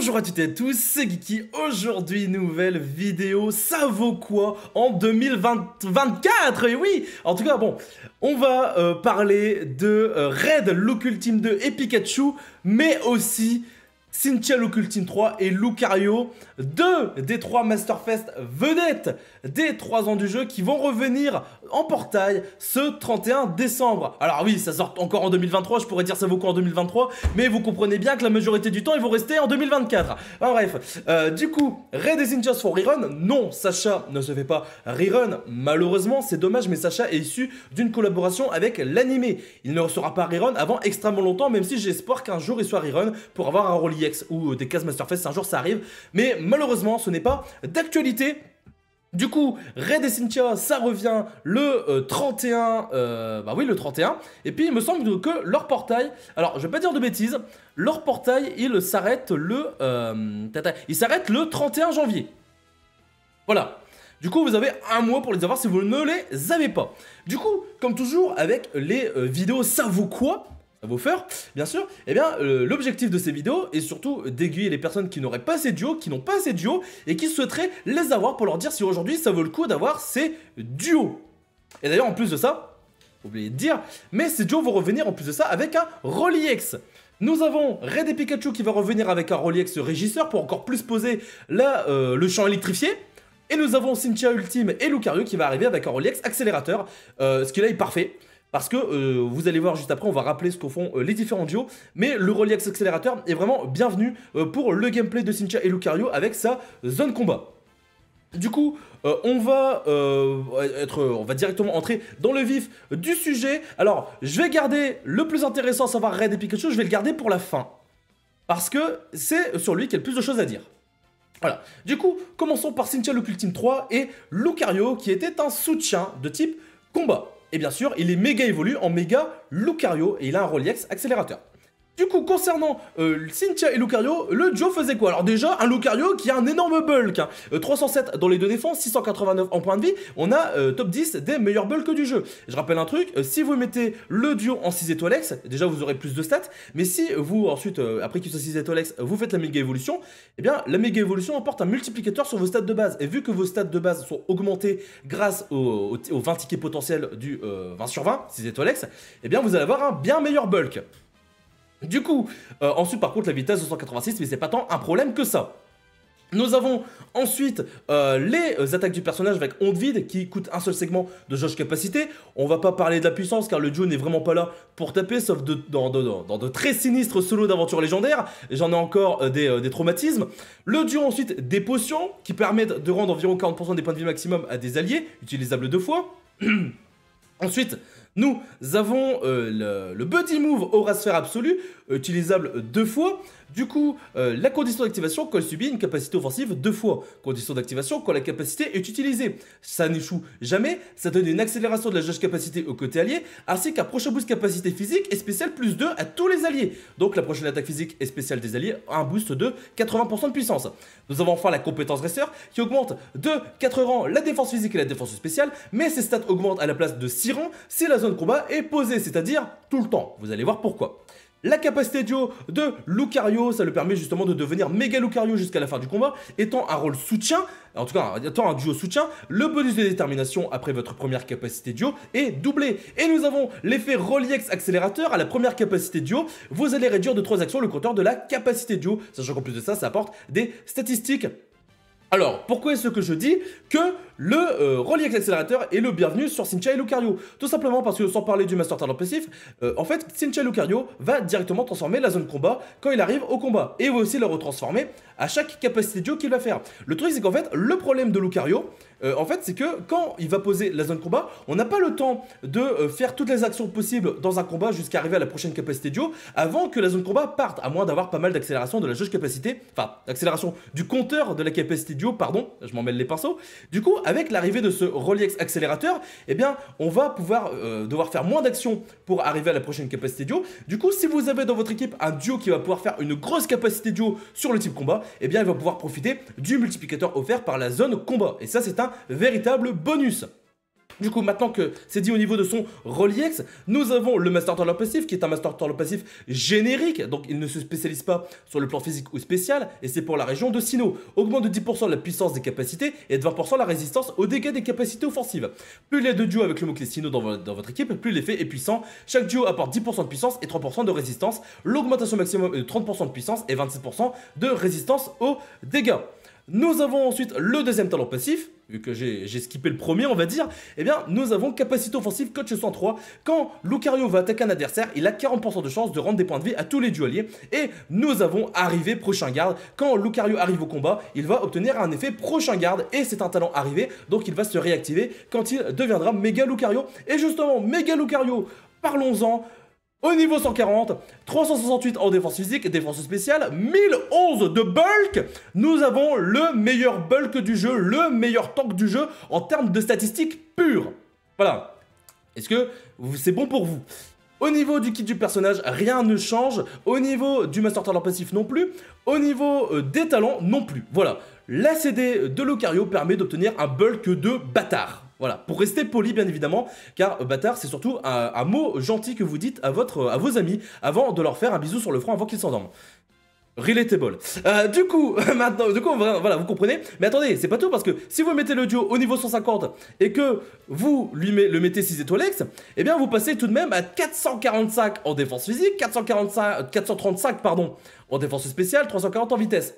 Bonjour à toutes et à tous, c'est Geeky. Aujourd'hui, nouvelle vidéo, ça vaut quoi en 2024 Et oui En tout cas, bon, on va euh, parler de euh, Red, Look Ultime 2 et Pikachu, mais aussi Cynthia Ultime 3 et Lucario, deux des trois Masterfest vedettes des 3 ans du jeu qui vont revenir en portail ce 31 décembre. Alors oui, ça sort encore en 2023, je pourrais dire ça vaut quoi en 2023, mais vous comprenez bien que la majorité du temps, ils vont rester en 2024. bref, euh, du coup, Red Essentials for Rerun, non, Sacha ne se fait pas rerun, malheureusement, c'est dommage, mais Sacha est issu d'une collaboration avec l'animé. Il ne sera pas rerun avant extrêmement longtemps, même si j'espère qu'un jour il soit rerun pour avoir un Rolly X ou des cases Masterfest, un jour ça arrive, mais malheureusement, ce n'est pas d'actualité du coup, Red et Cynthia, ça revient le 31, euh, euh, bah oui, le 31. Et puis, il me semble que leur portail, alors je vais pas dire de bêtises, leur portail, il s'arrête le, euh, il s'arrête le 31 janvier. Voilà. Du coup, vous avez un mois pour les avoir si vous ne les avez pas. Du coup, comme toujours, avec les vidéos ça vaut quoi? Faire, bien sûr, eh bien, euh, l'objectif de ces vidéos est surtout d'aiguiller les personnes qui n'auraient pas ces duos, qui n'ont pas ces duos, et qui souhaiteraient les avoir pour leur dire si aujourd'hui ça vaut le coup d'avoir ces duos. Et d'ailleurs, en plus de ça, oubliez de dire, mais ces duos vont revenir en plus de ça avec un Rolly-X. Nous avons Red et Pikachu qui va revenir avec un Rolly-X régisseur pour encore plus poser euh, le champ électrifié. Et nous avons Cynthia Ultime et Lucario qui va arriver avec un Rolly-X accélérateur, euh, ce qui là est parfait. Parce que euh, vous allez voir juste après, on va rappeler ce qu'au font euh, les différents duos. Mais le Rolex Accelerator est vraiment bienvenu euh, pour le gameplay de Cynthia et Lucario avec sa zone combat. Du coup, on va directement entrer dans le vif du sujet. Alors, je vais garder le plus intéressant, savoir Red et Pikachu, je vais le garder pour la fin. Parce que c'est sur lui qu'il y a le plus de choses à dire. Voilà. Du coup, commençons par Cynthia Ultime 3 et Lucario qui était un soutien de type combat. Et bien sûr, il est méga évolué en méga Lucario et il a un Rolex accélérateur. Du coup, concernant euh, Cynthia et Lucario, le Joe faisait quoi? Alors déjà, un Lucario qui a un énorme bulk. 307 hein. euh, dans les deux défenses, 689 en point de vie. On a euh, top 10 des meilleurs bulks du jeu. Je rappelle un truc, si vous mettez le duo en 6 étoiles X, déjà vous aurez plus de stats. Mais si vous, ensuite, après qu'il soit 6 étoiles X, vous faites la méga évolution, eh bien, la méga évolution apporte un multiplicateur sur vos stats de base. Et vu que vos stats de base sont augmentés grâce aux, 20 tickets potentiels du 20 sur 20, 6 étoiles X, eh bien, vous allez avoir un bien meilleur bulk. Du coup, euh, ensuite par contre la vitesse de 186, mais c'est pas tant un problème que ça. Nous avons ensuite euh, les attaques du personnage avec onde vide qui coûte un seul segment de jauge capacité. On va pas parler de la puissance car le duo n'est vraiment pas là pour taper sauf dans, de très sinistres solos d'aventure légendaires. J'en ai encore euh, des, traumatismes. Le duo ensuite des potions qui permettent de rendre environ 40% des points de vie maximum à des alliés, utilisables deux fois. ensuite, nous avons euh, le, Buddy Move Aura Sphère Absolue, utilisable deux fois. Du coup, euh, la condition d'activation quand elle subit une capacité offensive deux fois. Condition d'activation quand la capacité est utilisée. Ça n'échoue jamais, ça donne une accélération de la jauge capacité au côté allié, ainsi qu'un prochain boost capacité physique et spécial plus 2 à tous les alliés. Donc la prochaine attaque physique et spéciale des alliés a un boost de 80% de puissance. Nous avons enfin la compétence dresseur qui augmente de 4 rangs la défense physique et la défense spéciale, mais ces stats augmentent à la place de 6 rangs si la zone combat est posée, c'est-à-dire tout le temps. Vous allez voir pourquoi. La capacité duo de Lucario, ça le permet justement de devenir méga Lucario jusqu'à la fin du combat, étant un rôle soutien, en tout cas étant un duo soutien, le bonus de détermination après votre première capacité duo est doublé. Et nous avons l'effet Roliex accélérateur à la première capacité duo, vous allez réduire de 3 actions le compteur de la capacité duo, sachant qu'en plus de ça, ça apporte des statistiques. Alors, pourquoi est-ce que je dis que le euh, Accélérateur est le bienvenu sur Cynthia et Lucario Tout simplement parce que, sans parler du Master Talent passif, euh, en fait, Cynthia et Lucario va directement transformer la zone combat quand il arrive au combat. Et va aussi le retransformer à chaque capacité duo qu'il va faire. Le truc, c'est qu'en fait, le problème de Lucario, euh, en fait, c'est que quand il va poser la zone combat, on n'a pas le temps de euh, faire toutes les actions possibles dans un combat jusqu'à arriver à la prochaine capacité duo avant que la zone combat parte, à moins d'avoir pas mal d'accélération de la jauge capacité, enfin, d'accélération du compteur de la capacité duo, pardon, je m'en mêle les pinceaux. Avec l'arrivée de ce Rolex accélérateur, eh on va pouvoir euh, devoir faire moins d'actions pour arriver à la prochaine capacité duo. Du coup, si vous avez dans votre équipe un duo qui va pouvoir faire une grosse capacité duo sur le type combat, eh bien, il va pouvoir profiter du multiplicateur offert par la zone combat. Et ça, c'est un véritable bonus. Du coup, maintenant que c'est dit au niveau de son Roliex, nous avons le Master Turtle passif qui est un Master Turtle passif générique, donc il ne se spécialise pas sur le plan physique ou spécial, et c'est pour la région de Sino. Augmente de 10% la puissance des capacités et de 20% la résistance aux dégâts des capacités offensives. Plus il y a de duos avec le mot-clé Sino dans, votre équipe, plus l'effet est puissant. Chaque duo apporte 10% de puissance et 3% de résistance. L'augmentation maximum est de 30% de puissance et 26% de résistance aux dégâts. Nous avons ensuite le deuxième talent passif, vu que j'ai skippé le premier, on va dire. Eh bien, nous avons capacité offensive coach 103. Quand Lucario va attaquer un adversaire, il a 40% de chance de rendre des points de vie à tous les dualiers. Et nous avons arrivé prochain garde. Quand Lucario arrive au combat, il va obtenir un effet prochain garde. Et c'est un talent arrivé, donc il va se réactiver quand il deviendra méga Lucario. Et justement, méga Lucario, parlons-en. Au niveau 140, 368 en défense physique défense spéciale, 1011 de bulk. Nous avons le meilleur bulk du jeu, le meilleur tank du jeu en termes de statistiques pures. Voilà. Est-ce que c'est bon pour vous? Au niveau du kit du personnage, rien ne change. Au niveau du Master Talent passif non plus. Au niveau euh, des talents non plus. Voilà. La CD de Lucario permet d'obtenir un bulk de bâtard. Voilà, pour rester poli bien évidemment, car euh, bâtard c'est surtout un, mot gentil que vous dites à, votre, à vos amis avant de leur faire un bisou sur le front avant qu'ils s'endorment. Relatable. Euh, du coup, maintenant, du coup, voilà, vous comprenez. Mais attendez, c'est pas tout parce que si vous mettez le duo au niveau 150 et que vous lui le mettez 6 étoiles X, eh bien vous passez tout de même à 445 en défense physique, 445, 435 pardon, en défense spéciale, 340 en vitesse.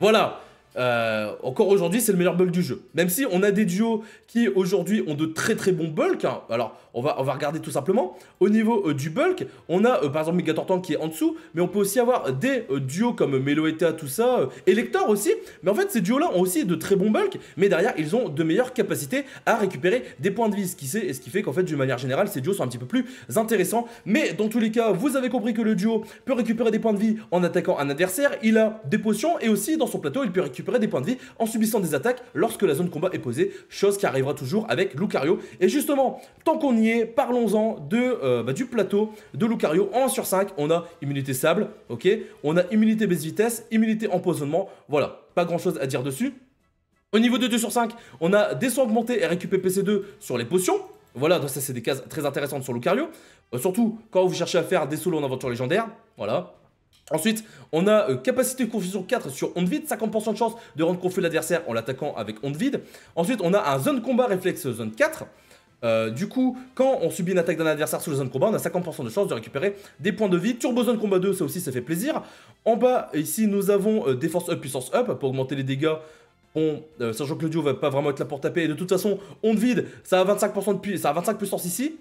Voilà. Euh, encore aujourd'hui, c'est le meilleur bulk du jeu. Même si on a des duos qui aujourd'hui ont de très très bons bulks. Hein. Alors, on va, on va regarder tout simplement. Au niveau euh, du bulk, on a euh, par exemple Megatortan qui est en dessous, mais on peut aussi avoir des duos comme Meloeta, tout ça, Elector aussi. Mais en fait, ces duos-là ont aussi de très bons bulks, mais derrière, ils ont de meilleures capacités à récupérer des points de vie, ce qui, ce qui fait qu'en fait, d'une manière générale, ces duos sont un petit peu plus intéressants. Mais dans tous les cas, vous avez compris que le duo peut récupérer des points de vie en attaquant un adversaire. Il a des potions et aussi dans son plateau, il peut récupérer des points de vie en subissant des attaques lorsque la zone combat est posée, chose qui arrivera toujours avec Lucario. Et justement, tant qu'on y est, parlons-en de euh, bah, du plateau de Lucario en 1 sur 5. On a immunité sable, ok On a immunité baisse vitesse, immunité empoisonnement, voilà, pas grand chose à dire dessus. Au niveau de 2 sur 5, on a des soins augmentés et récupérer PC2 sur les potions. Voilà, donc ça c'est des cases très intéressantes sur Lucario. Euh, surtout quand vous cherchez à faire des solos en aventure légendaire. Voilà, Ensuite, on a euh, capacité de confusion 4 sur onde vide, 50% de chance de rendre confus l'adversaire en l'attaquant avec onde vide. Ensuite, on a un zone combat réflexe zone 4. Euh, du coup, quand on subit une attaque d'un adversaire sur la zone combat, on a 50% de chance de récupérer des points de vie. Turbo zone combat 2, ça aussi, ça fait plaisir. En bas, ici, nous avons euh, défense up, puissance up pour augmenter les dégâts. On, sachant que le duo va pas vraiment être là pour taper. Et de toute façon, onde vide, ça a 25% de puissance, ça a 25 puissance ici.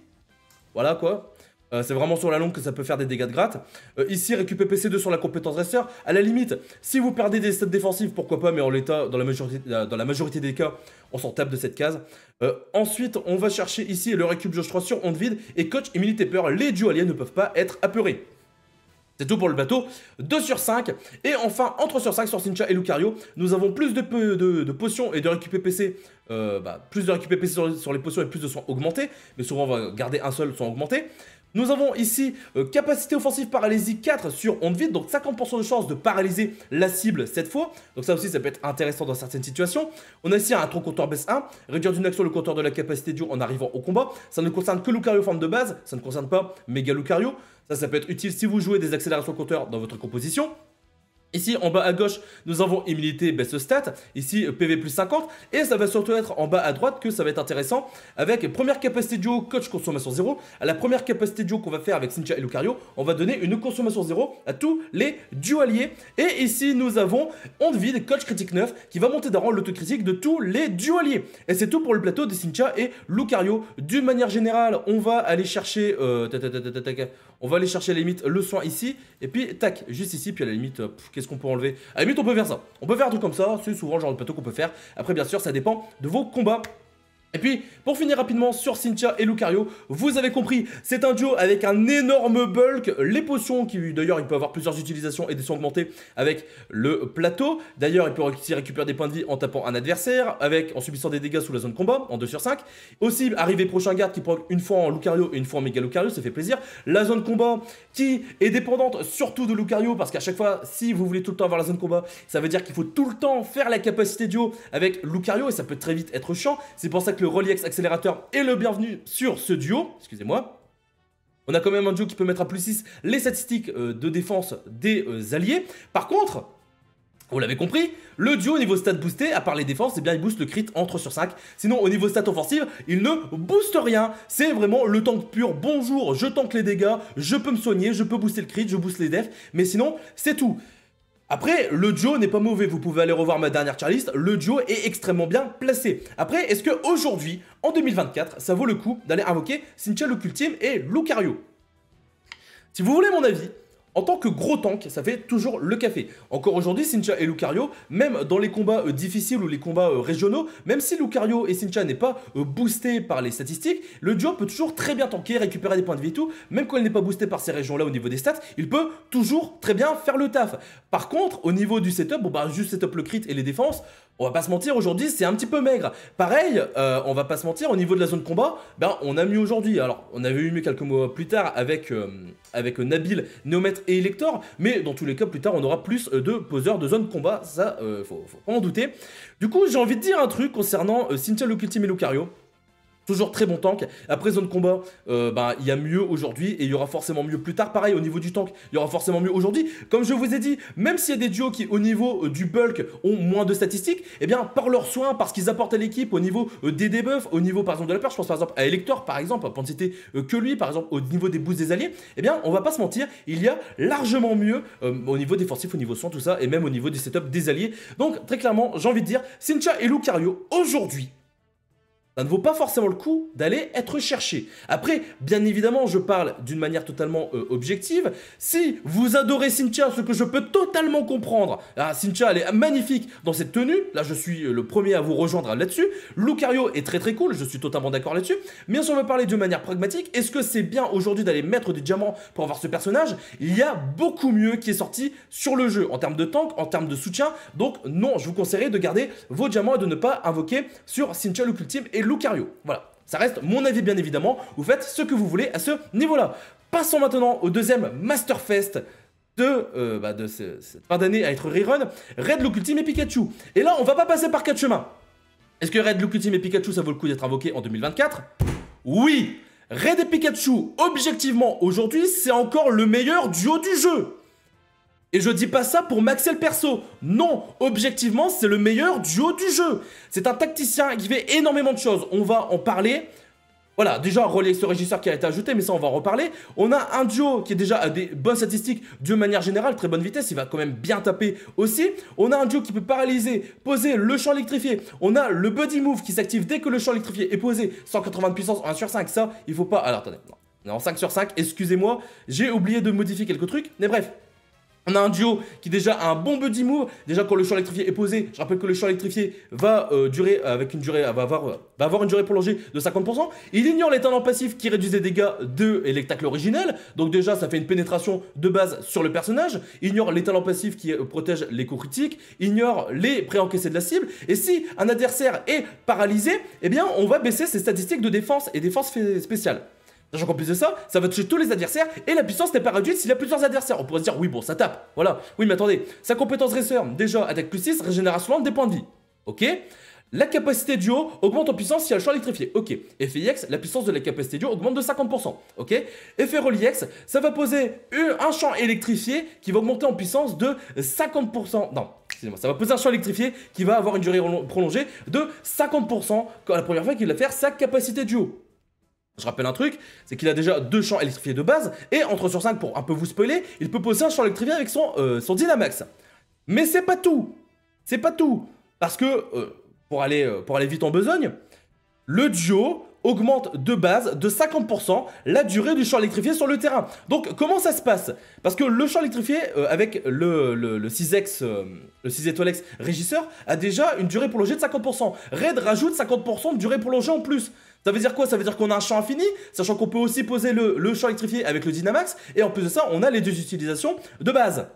Voilà quoi. Euh, c'est vraiment sur la longue que ça peut faire des dégâts de gratte. Euh, ici, récupérer PC2 sur la compétence resteur. À la limite, si vous perdez des stats défensives, pourquoi pas, mais en l'état, dans, la majorité, euh, dans la majorité des cas, on s'en tape de cette case. ensuite, on va chercher ici le récup Josh 3 sur onde vide et coach et peur. Les duos aliens ne peuvent pas être apeurés. C'est tout pour le bateau. 2 sur 5. Et enfin, en 3 sur 5 sur Sincha et Lucario, nous avons plus de, de, potions et de récup PC. Bah, plus de récup PC sur, sur, les potions et plus de soins augmentés. Mais souvent, on va garder un seul soin augmenté. Nous avons ici euh, capacité offensive paralysie 4 sur onde vide, donc 50% de chance de paralyser la cible cette fois. Donc ça aussi, ça peut être intéressant dans certaines situations. On a ici un tronc compteur baisse 1, réduire d'une action le compteur de la capacité dure en arrivant au combat. Ça ne concerne que Lucario forme de base, ça ne concerne pas Mega Lucario. Ça, ça peut être utile si vous jouez des accélérations compteur dans votre composition. Ici, en bas à gauche, nous avons immunité baisse stat. Ici, PV plus 50. Et ça va surtout être en bas à droite que ça va être intéressant. Avec première capacité duo, coach consommation 0. À la première capacité duo qu'on va faire avec Cynthia et Lucario, on va donner une consommation 0 à tous les dualiers. Et ici, nous avons onde vide, coach critique 9, qui va monter d'un rang l'autocritique de tous les dualiers. Et c'est tout pour le plateau de Cynthia et Lucario. D'une manière générale, on va aller chercher... Euh, on va aller chercher à la limite le soin ici. Et puis, tac, juste ici. Puis à la limite, euh, qu'est-ce qu'on peut enlever? À la limite, on peut faire ça. On peut faire un truc comme ça. C'est souvent le genre de plateau qu'on peut faire. Après, bien sûr, ça dépend de vos combats. Et puis, pour finir rapidement sur Cynthia et Lucario, vous avez compris, c'est un duo avec un énorme bulk, les potions, qui d'ailleurs il peut avoir plusieurs utilisations et des soins augmentés avec le plateau. D'ailleurs, il peut aussi récupérer des points de vie en tapant un adversaire, avec en subissant des dégâts sous la zone combat, en 2 sur 5. Aussi, arriver prochain garde qui proc une fois en Lucario et une fois en Mega Lucario, ça fait plaisir. La zone combat qui est dépendante surtout de Lucario, parce qu'à chaque fois, si vous voulez tout le temps avoir la zone combat, ça veut dire qu'il faut tout le temps faire la capacité duo avec Lucario, et ça peut très vite être chiant. C'est pour ça que le Roliex accélérateur est le bienvenu sur ce duo. Excusez-moi. On a quand même un duo qui peut mettre à plus 6 les statistiques euh, de défense des euh, alliés. Par contre, vous l'avez compris, le duo au niveau stat boosté, à part les défenses, eh bien il booste le crit entre sur 5. Sinon au niveau stat offensive, il ne booste rien. C'est vraiment le tank pur. Bonjour, je tank les dégâts, je peux me soigner, je peux booster le crit, je booste les defs. Mais sinon, c'est tout. Après, le duo n'est pas mauvais, vous pouvez aller revoir ma dernière tier list, le duo est extrêmement bien placé. Après, est-ce qu'aujourd'hui, en 2024, ça vaut le coup d'aller invoquer Cynthia Lucultime et Lucario? Si vous voulez mon avis, en tant que gros tank, ça fait toujours le café. Encore aujourd'hui, Cynthia et Lucario, même dans les combats euh, difficiles ou les combats euh, régionaux, même si Lucario et Cynthia n'est pas euh, boosté par les statistiques, le duo peut toujours très bien tanker, récupérer des points de vie et tout. Même quand il n'est pas boosté par ces régions-là au niveau des stats, il peut toujours très bien faire le taf. Par contre, au niveau du setup, bon bah juste setup le crit et les défenses, on va pas se mentir, aujourd'hui c'est un petit peu maigre. Pareil, euh, on va pas se mentir, au niveau de la zone combat, ben on a mieux aujourd'hui. Alors, on avait eu mieux quelques mois plus tard avec, euh, avec Nabil, Néomètre et Elector, mais dans tous les cas, plus tard, on aura plus de poseurs de zone combat, ça, euh, faut, en douter. Du coup, j'ai envie de dire un truc concernant Cynthia Lucultim et Lucario. Toujours très bon tank. Après zone combat, euh, bah, il y a mieux aujourd'hui et il y aura forcément mieux plus tard. Pareil, au niveau du tank, il y aura forcément mieux aujourd'hui. Comme je vous ai dit, même s'il y a des duos qui, au niveau euh, du bulk, ont moins de statistiques, eh bien, par leurs soins, parce qu'ils apportent à l'équipe au niveau euh, des debuffs, au niveau par exemple de la peur, je pense par exemple à Elector, par exemple, pour ne citer que lui, par exemple, au niveau des boosts des alliés, eh bien, on va pas se mentir, il y a largement mieux au niveau défensif, au niveau soin, tout ça, et même au niveau des setups des alliés. Donc, très clairement, j'ai envie de dire, Cynthia et Lucario, aujourd'hui, ça ne vaut pas forcément le coup d'aller être cherché. Après, bien évidemment, je parle d'une manière totalement euh, objective. Si vous adorez Cynthia, ce que je peux totalement comprendre, ah, Cynthia, elle est magnifique dans cette tenue. Là, je suis euh, le premier à vous rejoindre là-dessus. Lucario est très très cool, je suis totalement d'accord là-dessus. Mais si on veut parler de manière pragmatique, est-ce que c'est bien aujourd'hui d'aller mettre des diamants pour avoir ce personnage? Il y a beaucoup mieux qui est sorti sur le jeu, en termes de tank, en termes de soutien. Donc non, je vous conseillerais de garder vos diamants et de ne pas invoquer sur Cynthia Lucultime et Lucario. Voilà, ça reste mon avis bien évidemment, vous faites ce que vous voulez à ce niveau-là. Passons maintenant au deuxième Masterfest de, euh, bah, de cette fin d'année à être rerun, Red Look Ultime et Pikachu. Et là, on va pas passer par quatre chemins. Est-ce que Red Look Ultime et Pikachu, ça vaut le coup d'être invoqué en 2024 Oui Red et Pikachu, objectivement, aujourd'hui, c'est encore le meilleur duo du jeu et je dis pas ça pour maxer le perso. Non, objectivement, c'est le meilleur duo du jeu. C'est un tacticien qui fait énormément de choses. On va en parler. Voilà, déjà, Rolex ce régisseur qui a été ajouté, mais ça, on va en reparler. On a un duo qui est déjà à des bonnes statistiques de manière générale, très bonne vitesse, il va quand même bien taper aussi. On a un duo qui peut paralyser, poser le champ électrifié. On a le Buddy Move qui s'active dès que le champ électrifié est posé, 180 de puissance, 1 sur 5, ça, il faut pas... Alors, attendez, non. en 5 sur 5, excusez-moi, j'ai oublié de modifier quelques trucs, mais bref, on a un duo qui déjà a un bon buddy move. Déjà quand le champ électrifié est posé, je rappelle que le champ électrifié va euh, durer avec une durée, va avoir, va avoir une durée prolongée de 50%. Il ignore les talents passifs qui réduisent les dégâts de l'électacle originel. Donc déjà ça fait une pénétration de base sur le personnage. Il ignore les talents passifs qui euh, protègent les coups critiques. Ignore les préencaissés de la cible. Et si un adversaire est paralysé, eh bien on va baisser ses statistiques de défense et défense spéciale. Sachant qu'en plus de ça, ça va toucher tous les adversaires et la puissance n'est pas réduite s'il y a plusieurs adversaires. On pourrait se dire, oui, bon, ça tape. Voilà. Oui, mais attendez, sa compétence Racer, déjà, attaque plus 6, régénération des points de vie. Ok la capacité duo augmente en puissance si elle champ électrifié. Ok. Effet IX, la puissance de la capacité duo augmente de 50%. Ok. Effet Relix, ça va poser un champ électrifié qui va augmenter en puissance de 50%. Non, excusez-moi, ça va poser un champ électrifié qui va avoir une durée prolongée de 50% quand la première fois qu'il va faire sa capacité duo. Je rappelle un truc, c'est qu'il a déjà deux champs électrifiés de base, et entre sur 5, pour un peu vous spoiler, il peut poser un champ électrifié avec son, euh, Dynamax. Mais c'est pas tout C'est pas tout Parce que, euh, euh, pour aller vite en besogne, le duo augmente de base de 50% la durée du champ électrifié sur le terrain. Donc comment ça se passe? Parce que le champ électrifié euh, avec le, le, le 6X, le 6 étoiles régisseur a déjà une durée prolongée de 50%. Raid rajoute 50% de durée prolongée en plus. Ça veut dire quoi? Ça veut dire qu'on a un champ infini, sachant qu'on peut aussi poser le, le champ électrifié avec le Dynamax, et en plus de ça, on a les deux utilisations de base.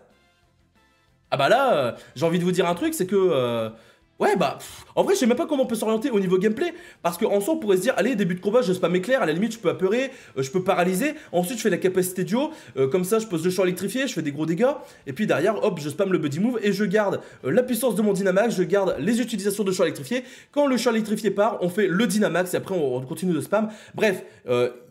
Ah bah là, euh, j'ai envie de vous dire un truc, c'est que... Euh, ouais bah, en vrai je sais même pas comment on peut s'orienter au niveau gameplay, parce qu'en soi on pourrait se dire, allez début de combat je spam éclair, à la limite je peux apeurer, euh, je peux paralyser, ensuite je fais la capacité duo, comme ça je pose le champ électrifié, je fais des gros dégâts, et puis derrière hop je spam le buddy move et je garde la puissance de mon Dynamax, je garde les utilisations de champ électrifié, quand le champ électrifié part on fait le Dynamax et après on, continue de spam, bref,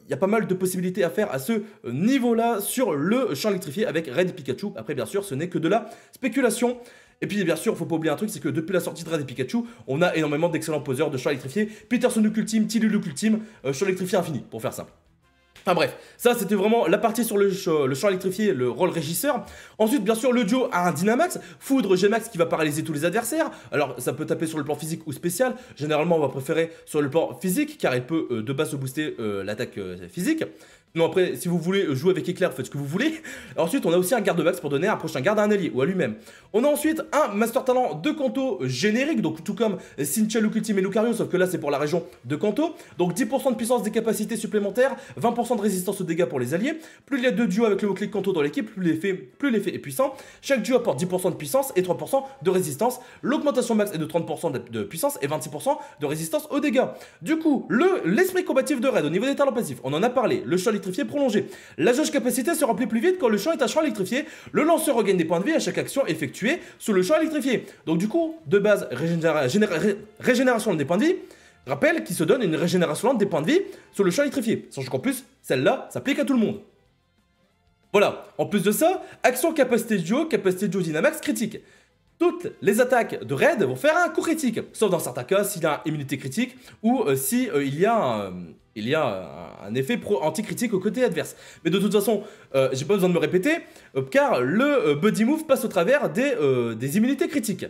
il y a pas mal de possibilités à faire à ce niveau-là sur le champ électrifié avec Red Pikachu. Après, bien sûr, ce n'est que de la spéculation. Et puis bien sûr, il faut pas oublier un truc, c'est que depuis la sortie de Red Pikachu, on a énormément d'excellents poseurs de champ électrifié. Peterson Ultime, Tilulu Ultime, euh, champ électrifié infini, pour faire simple. Enfin bref, ça c'était vraiment la partie sur le, champ électrifié, le rôle régisseur. Ensuite, bien sûr, le duo a un Dynamax, Foudre G-Max qui va paralyser tous les adversaires. Alors ça peut taper sur le plan physique ou spécial. Généralement, on va préférer sur le plan physique car il peut euh, de base se booster euh, l'attaque euh, physique. Non, après, si vous voulez jouer avec éclair, faites ce que vous voulez. Ensuite, on a aussi un garde max pour donner un prochain garde à un allié ou à lui-même. On a ensuite un Master Talent de Kanto générique, donc tout comme Cynthia, Lucultime et Lucario, sauf que là, c'est pour la région de Kanto. Donc 10% de puissance des capacités supplémentaires, 20% de résistance aux dégâts pour les alliés. Plus il y a deux duos avec le mot-clic Kanto dans l'équipe, plus l'effet est puissant. Chaque duo apporte 10% de puissance et 3% de résistance. L'augmentation max est de 30% de puissance et 26% de résistance aux dégâts. Du coup, l'esprit combatif de Raid au niveau des talents passifs, on en a parlé. Le choix prolongé. La jauge capacité se remplit plus vite quand le champ est à champ électrifié. Le lanceur regagne des points de vie à chaque action effectuée sous le champ électrifié. Donc du coup, de base, régénération des points de vie. Rappelle qu'il se donne une régénération lente des points de vie sur le champ électrifié. Sachant qu'en plus, celle-là s'applique à tout le monde. Voilà, en plus de ça, action capacité duo, capacité duo dynamax critique. Toutes les attaques de raid vont faire un coup critique, sauf dans certains cas s'il a immunité critique ou euh, si euh, il y a un, il y a un effet anti-critique au côté adverse. Mais de toute façon, euh, j'ai pas besoin de me répéter, euh, car le euh, Buddy Move passe au travers des, des immunités critiques.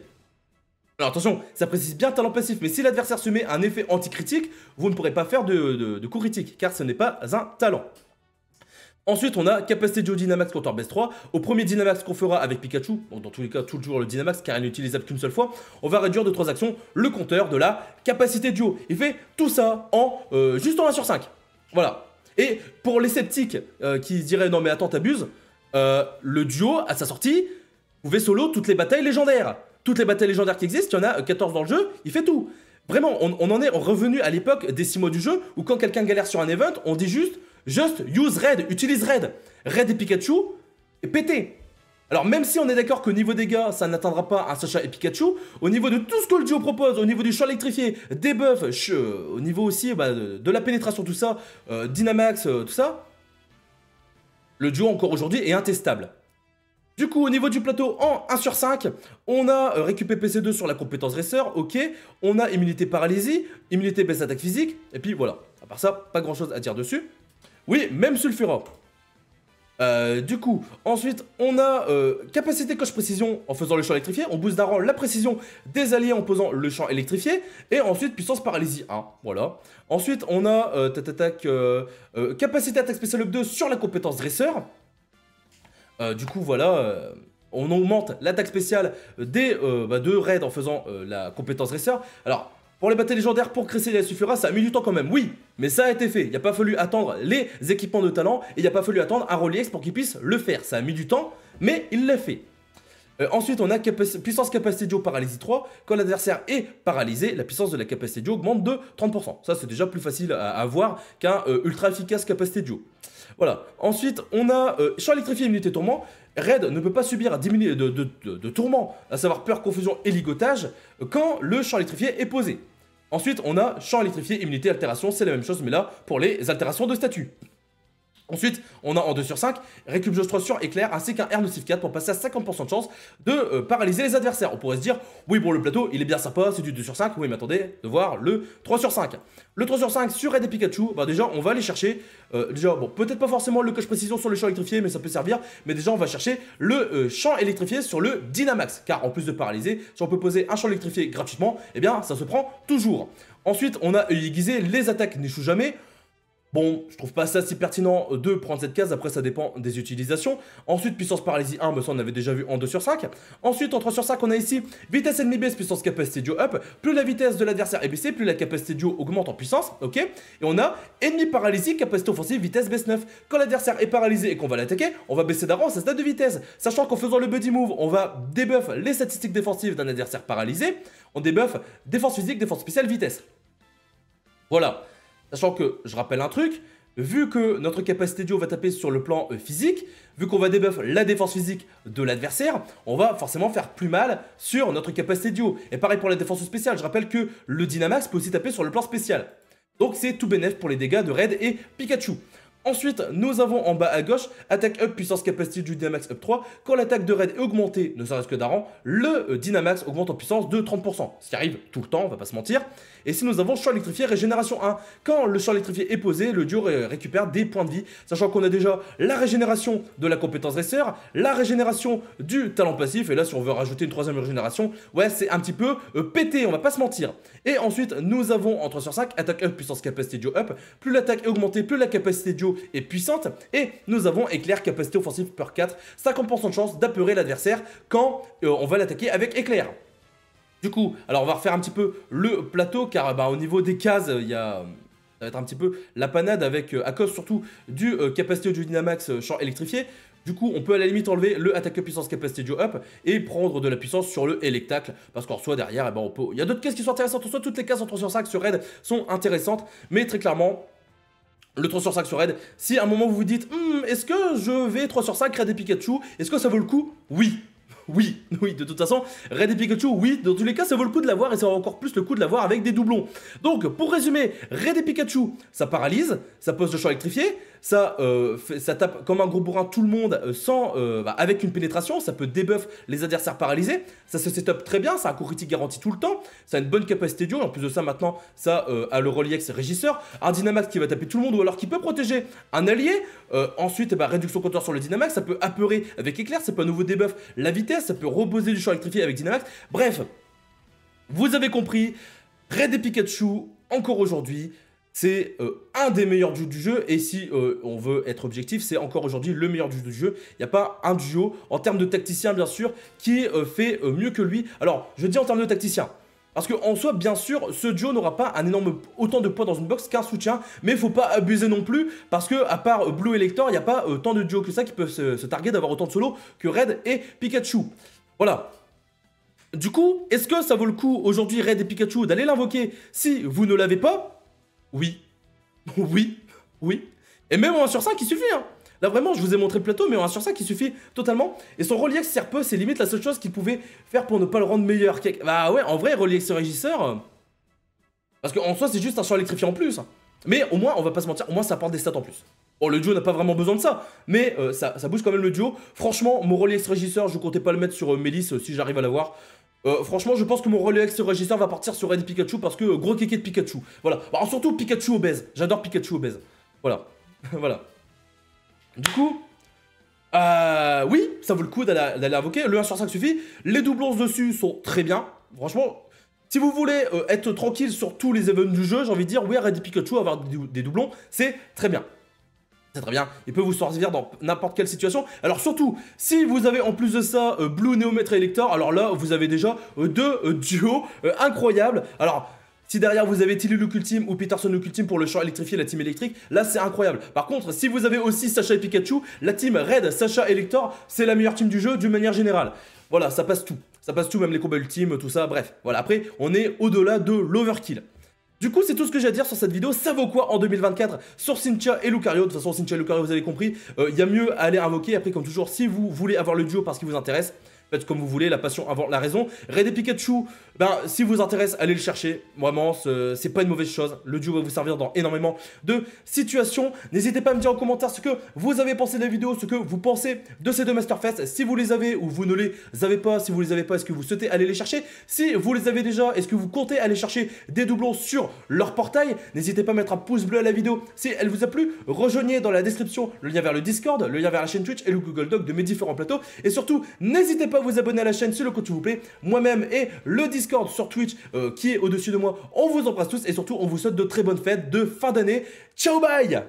Alors attention, ça précise bien talent passif, mais si l'adversaire se met un effet anti-critique, vous ne pourrez pas faire de coup critique, car ce n'est pas un talent. Ensuite, on a capacité duo Dynamax contre Orbes 3. Au premier Dynamax qu'on fera avec Pikachu, dans tous les cas, toujours le Dynamax car il n'est utilisable qu'une seule fois, on va réduire de 3 actions le compteur de la capacité duo. Il fait tout ça en euh, juste en 1 sur 5. Voilà. Et pour les sceptiques euh, qui diraient non mais attends t'abuses, euh, le duo à sa sortie, pouvez solo toutes les batailles légendaires. Toutes les batailles légendaires qui existent, il y en a 14 dans le jeu, il fait tout. Vraiment, on, on en est revenu à l'époque des 6 mois du jeu où quand quelqu'un galère sur un event, on dit juste Just use Red, utilise Red. Red et Pikachu, et pété. Alors même si on est d'accord qu'au niveau des gars, ça n'atteindra pas un Sacha et Pikachu, au niveau de tout ce que le duo propose, au niveau du champ électrifié, des buffs, au niveau aussi bah, de, la pénétration, tout ça, euh, Dynamax, euh, tout ça, le duo encore aujourd'hui est intestable. Du coup, au niveau du plateau, en 1 sur 5, on a euh, récupéré PC2 sur la compétence Racer, ok. On a immunité paralysie, immunité baisse attaque physique, et puis voilà. À part ça, pas grand chose à dire dessus. Oui, même Sulfura. Euh, du coup, ensuite, on a euh, capacité coche précision en faisant le champ électrifié. On booste d'un rang la précision des alliés en posant le champ électrifié. Et ensuite, puissance paralysie 1. Voilà. Ensuite, on a euh, capacité attaque spéciale up 2 sur la compétence dresseur. du coup, voilà. on augmente l'attaque spéciale des bah, deux raids en faisant la compétence dresseur. Alors, pour les batailles légendaires, pour créer la suffira, ça a mis du temps quand même, oui, mais ça a été fait. Il n'y a pas fallu attendre les équipements de talent et il n'y a pas fallu attendre un Rollex pour qu'il puisse le faire. Ça a mis du temps, mais il l'a fait. Euh, ensuite, on a puissance capacité duo paralysie 3. Quand l'adversaire est paralysé, la puissance de la capacité duo augmente de 30%. Ça, c'est déjà plus facile à, avoir qu'un euh, ultra efficace capacité duo. Voilà. Ensuite, on a euh, champ électrifié immunité tourment. Red ne peut pas subir 10 de, de, de, tourment, à savoir peur, confusion et ligotage, quand le champ électrifié est posé. Ensuite, on a champ électrifié, immunité, altération, c'est la même chose, mais là, pour les altérations de statut. Ensuite, on a en 2 sur 5, récup 3 sur éclair ainsi qu'un R nocif 4 pour passer à 50% de chance de euh, paralyser les adversaires. On pourrait se dire, oui bon le plateau il est bien sympa, c'est du 2 sur 5, oui mais attendez de voir le 3 sur 5. Le 3 sur 5 sur Red et Pikachu, bah déjà on va aller chercher, euh, déjà bon peut-être pas forcément le coche précision sur le champ électrifié mais ça peut servir, mais déjà on va chercher le euh, champ électrifié sur le Dynamax, car en plus de paralyser, si on peut poser un champ électrifié gratuitement, eh bien ça se prend toujours. Ensuite, on a aiguisé, les attaques n'échouent jamais. Bon, je trouve pas ça si pertinent de prendre cette case, après ça dépend des utilisations. Ensuite, puissance paralysie 1, mais ça on avait déjà vu en 2 sur 5. Ensuite, en 3 sur 5, on a ici vitesse ennemi baisse, puissance capacité duo up. Plus la vitesse de l'adversaire est baissée, plus la capacité duo augmente en puissance, ok Et on a ennemi paralysie, capacité offensive, vitesse baisse 9. Quand l'adversaire est paralysé et qu'on va l'attaquer, on va baisser d'avance sa stade de vitesse. Sachant qu'en faisant le buddy move, on va debuff les statistiques défensives d'un adversaire paralysé. On debuff défense physique, défense spéciale, vitesse. Voilà. Sachant que, je rappelle un truc, vu que notre capacité duo va taper sur le plan euh, physique, vu qu'on va debuff la défense physique de l'adversaire, on va forcément faire plus mal sur notre capacité duo. Et pareil pour la défense spéciale, je rappelle que le Dynamax peut aussi taper sur le plan spécial. Donc c'est tout bénéf pour les dégâts de Red et Pikachu. Ensuite, nous avons en bas à gauche, attaque up, puissance capacité du Dynamax up 3. Quand l'attaque de raid est augmentée, ne serait-ce que d'un le euh, Dynamax augmente en puissance de 30%. Ce qui arrive tout le temps, on va pas se mentir. Et si nous avons champ électrifié, régénération 1. Quand le champ électrifié est posé, le duo récupère des points de vie, sachant qu'on a déjà la régénération de la compétence racer, la régénération du talent passif, et là si on veut rajouter une troisième régénération, ouais c'est un petit peu euh, pété, on va pas se mentir. Et ensuite, nous avons en 3 sur 5, attaque up, puissance capacité duo up. Plus l'attaque est augmentée, plus la capacité duo est puissante. Et nous avons éclair capacité offensive per 4, 50% de chance d'apeurer l'adversaire quand euh, on va l'attaquer avec éclair. Du coup, alors on va refaire un petit peu le plateau car bah, au niveau des cases, il y a ça va être un petit peu la panade avec, euh, à cause surtout du euh, capacité du Dynamax champ électrifié. Du coup, on peut à la limite enlever le attaque puissance capacité du up et prendre de la puissance sur le électacle. Parce qu'en soi, derrière, eh ben, on peut... il y a d'autres cases qui sont intéressantes. En soi, toutes les cases en 3 sur 5 sur Raid sont intéressantes. Mais très clairement, le 3 sur 5 sur Raid, si à un moment vous vous dites hmm, est-ce que je vais 3 sur 5 Raid et Pikachu Est-ce que ça vaut le coup? Oui oui, oui, de toute façon, Red et Pikachu, oui, dans tous les cas, ça vaut le coup de l'avoir et ça vaut encore plus le coup de l'avoir avec des doublons. Donc, pour résumer, Red et Pikachu, ça paralyse, ça pose le champ électrifié, ça, euh, tape comme un gros bourrin tout le monde euh, sans, euh, bah, avec une pénétration, ça peut debuff les adversaires paralysés, ça se setup très bien, ça a un coup critique garanti tout le temps, ça a une bonne capacité duo, en plus de ça maintenant, ça a le Roliex régisseur, un Dynamax qui va taper tout le monde ou alors qui peut protéger un allié, ensuite bah, réduction compteur sur le Dynamax, ça peut apeurer avec éclair, ça peut à nouveau debuff la vitesse, ça peut reposer du champ électrifié avec Dynamax, bref, vous avez compris, Red et Pikachu, encore aujourd'hui, c'est euh, un des meilleurs duos du jeu. Et si euh, on veut être objectif, c'est encore aujourd'hui le meilleur duo du jeu. Il n'y a pas un duo, en termes de tacticien bien sûr, qui euh, fait mieux que lui. Alors, je dis en termes de tacticien. Parce qu'en soi, bien sûr, ce duo n'aura pas un énorme autant de poids dans une box qu'un soutien, mais il faut pas abuser non plus, parce que à part Blue Elector, il n'y a pas tant de duos que ça qui peuvent se, targuer d'avoir autant de solo que Red et Pikachu. Voilà. Du coup, est-ce que ça vaut le coup aujourd'hui Red et Pikachu d'aller l'invoquer si vous ne l'avez pas? Oui. oui. Oui. Et même en 1 sur 5, il suffit. Hein. Là, vraiment, je vous ai montré le plateau, mais en 1 sur 5, il suffit totalement. Et son Roliex Serpeux, c'est limite la seule chose qu'il pouvait faire pour ne pas le rendre meilleur. Bah ouais, en vrai, Roliex Régisseur... Euh, parce qu'en soi, c'est juste un champ électrifié en plus. Hein. Mais au moins, on va pas se mentir, au moins ça apporte des stats en plus. Bon, le duo n'a pas vraiment besoin de ça, mais euh, ça, bouge quand même le duo. Franchement, mon Roliex Régisseur, je comptais pas le mettre sur euh, Mélis si j'arrive à l'avoir. Euh, franchement, je pense que mon relais régisseur va partir sur Red Pikachu parce que gros kéké de Pikachu. Voilà. Alors, surtout Pikachu obèse. J'adore Pikachu obèse. Voilà. voilà. Du coup, euh, oui, ça vaut le coup d'aller invoquer. Le 1 sur 5 suffit. Les doublons dessus sont très bien. Franchement, si vous voulez euh, être tranquille sur tous les événements du jeu, j'ai envie de dire, oui, Red Pikachu, avoir des doublons, c'est très bien. C'est très bien, il peut vous servir dans n'importe quelle situation. Alors surtout, si vous avez en plus de ça euh, Blue Neometre Elector, alors là, vous avez déjà deux duos incroyables. Alors, si derrière vous avez Tilly Luke Ultime ou Peterson Luke Ultime pour le champ électrifié, la team électrique, là c'est incroyable. Par contre, si vous avez aussi Sacha et Pikachu, la team Red, Sacha Elector, c'est la meilleure team du jeu d'une manière générale. Voilà, ça passe tout. Ça passe tout, même les combats ultimes, tout ça, bref. Voilà, après, on est au-delà de l'overkill. Du coup, c'est tout ce que j'ai à dire sur cette vidéo. Ça vaut quoi en 2024 sur Cynthia et Lucario? De toute façon, Cynthia et Lucario, vous avez compris, euh, il y a mieux à aller invoquer. Après, comme toujours, si vous voulez avoir le duo parce qu'il vous intéresse, faites comme vous voulez, la passion avant la raison. Raid et Pikachu, ben, si vous intéresse, allez le chercher. Vraiment, c'est pas une mauvaise chose. Le duo va vous servir dans énormément de situations. N'hésitez pas à me dire en commentaire ce que vous avez pensé de la vidéo, ce que vous pensez de ces deux Masterfest. Si vous les avez ou vous ne les avez pas, si vous les avez pas, est-ce que vous souhaitez aller les chercher? Si vous les avez déjà, est-ce que vous comptez aller chercher des doublons sur leur portail? N'hésitez pas à mettre un pouce bleu à la vidéo si elle vous a plu. Rejoignez dans la description le lien vers le Discord, le lien vers la chaîne Twitch et le Google Doc de mes différents plateaux. Et surtout, n'hésitez pas vous abonner à la chaîne, c'est le compte vous plaît. Moi-même et le Discord sur Twitch euh, qui est au-dessus de moi, on vous embrasse tous et surtout on vous souhaite de très bonnes fêtes de fin d'année. Ciao bye